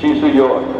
She York.